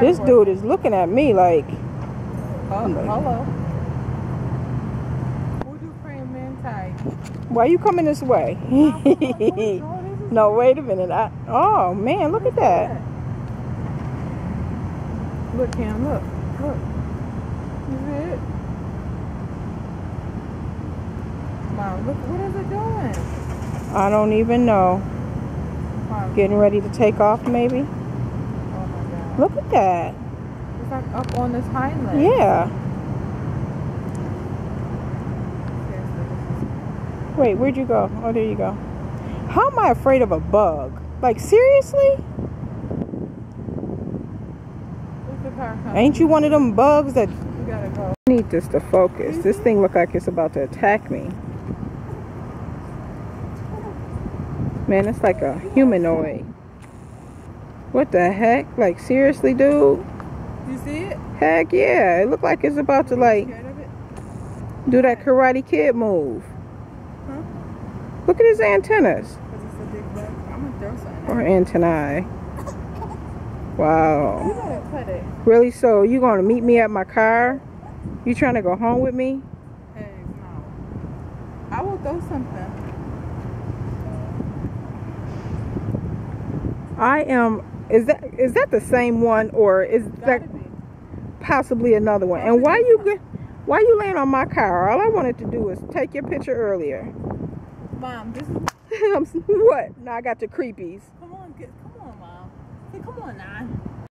This dude is looking at me like, hello. Who do frame man tight? why you coming this way? no, wait a minute. I, oh, man, look at that. Look, Cam, look. Look. You see it? Mom, look, what is it doing? I don't even know. Mom, Getting ready to take off, maybe? Look at that. It's like up on this hind leg. Yeah. Wait, where'd you go? Oh, there you go. How am I afraid of a bug? Like, seriously? is- Look, the car coming. Ain't you one of them bugs that You gotta go. I need this to focus? This thing look like it's about to attack me. Man, it's like a humanoid. What the heck? Like, seriously, dude? You see it? Heck yeah. It look like it's about to, like, Scared of it? do that Karate Kid move. Huh? Look at his antennas. It's a big bug. I'm gonna throw something. Or antennae. Wow. You gotta cut it. Really? So you gonna meet me at my car? You trying to go home with me? Hey, no. I will throw something. I am. Is that is that the same one or is that be. possibly another one? And why you get? Why you laying on my car? All I wanted to do was take your picture earlier. Mom, this is. what? Now I got the creepies. Come on, get. Come on, mom. Hey, come on now.